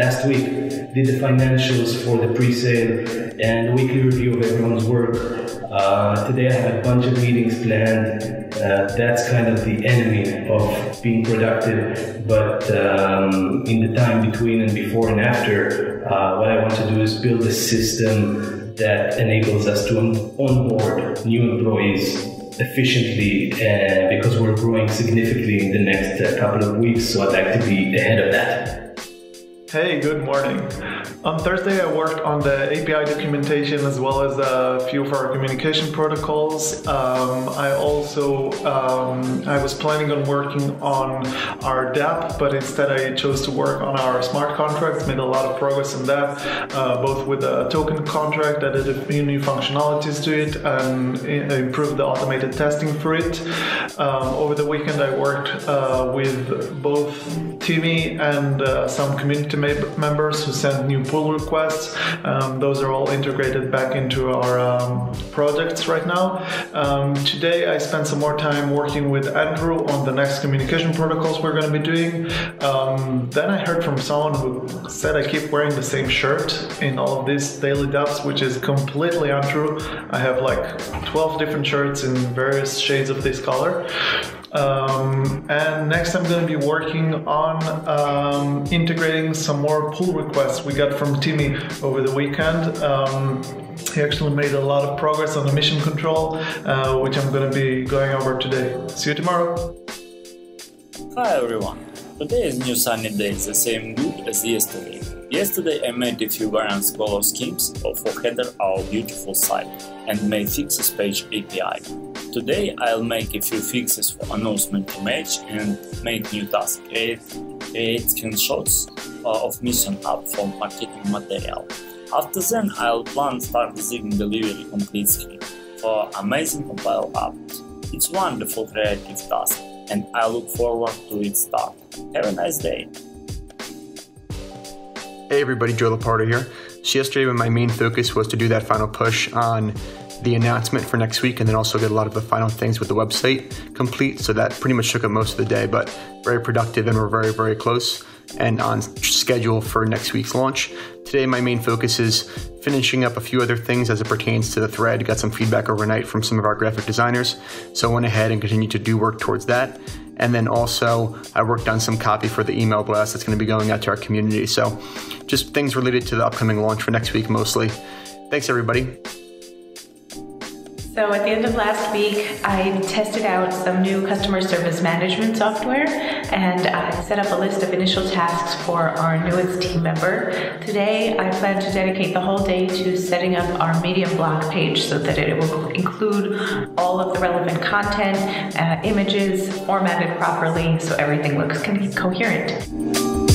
last week. Did the financials for the pre-sale and weekly review of everyone's work. Uh, today I have a bunch of meetings planned. Uh, that's kind of the enemy of being productive. But um, in the time between and before and after, uh, what I want to do is build a system that enables us to onboard new employees efficiently uh, because we're growing significantly in the next uh, couple of weeks. So I'd like to be ahead of that. Hey, good morning. On Thursday, I worked on the API documentation as well as a few of our communication protocols. Um, I also um, I was planning on working on our DApp, but instead I chose to work on our smart contracts. Made a lot of progress in that, uh, both with a token contract, added a few new functionalities to it, and improved the automated testing for it. Um, over the weekend, I worked uh, with both Timmy and uh, some community members who sent new pull requests. Um, those are all integrated back into our um, projects right now. Um, today I spent some more time working with Andrew on the next communication protocols we're going to be doing. Um, then I heard from someone who said I keep wearing the same shirt in all of these DailyDAVs, which is completely untrue. I have like 12 different shirts in various shades of this color. Um, and next I'm going to be working on um, integrating some more pull requests we got from Timmy over the weekend. Um, he actually made a lot of progress on the mission control, uh, which I'm going to be going over today. See you tomorrow. Hi everyone. Today is new sunny day, the same good as yesterday. Yesterday I made a few variants color schemes for header our beautiful site and made fixes page API. Today I'll make a few fixes for announcement image and make new task, create, create screenshots uh, of mission app for marketing material. After then I'll plan start designing delivery complete screen for amazing compile app. It's wonderful creative task and I look forward to its start. Have a nice day. Hey everybody, Joe Lapardo here. So yesterday when my main focus was to do that final push on the announcement for next week and then also get a lot of the final things with the website complete. So that pretty much took up most of the day, but very productive and we're very, very close and on schedule for next week's launch. Today, my main focus is finishing up a few other things as it pertains to the thread. Got some feedback overnight from some of our graphic designers, so I went ahead and continued to do work towards that. And then also, I worked on some copy for the email blast that's going to be going out to our community. So, just things related to the upcoming launch for next week mostly. Thanks, everybody. So at the end of last week, I tested out some new customer service management software and I set up a list of initial tasks for our newest team member. Today, I plan to dedicate the whole day to setting up our Medium blog page so that it will include all of the relevant content, uh, images, formatted properly so everything looks coherent.